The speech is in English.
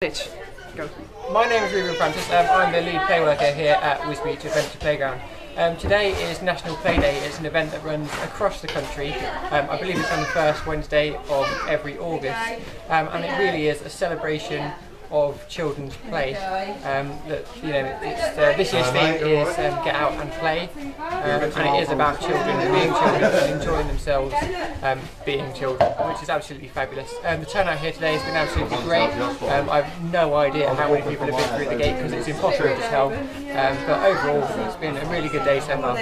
Ditch. Go. My name is Reuben Francis. Um, I'm the lead play worker here at Wisbech Adventure Playground. Um, today is National Play Day. It's an event that runs across the country. Um, I believe it's on the first Wednesday of every August, um, and it really is a celebration of children's play. Um, that you know, it's, uh, this year's theme is um, get out and play, um, and it is about children being children and enjoying themselves um, being children, which is absolutely fabulous. Um, the turnout here today has been absolutely great. Um, I've no idea how many people have been through the gate because it's impossible to tell. Um, but overall, it's been a really good day so far.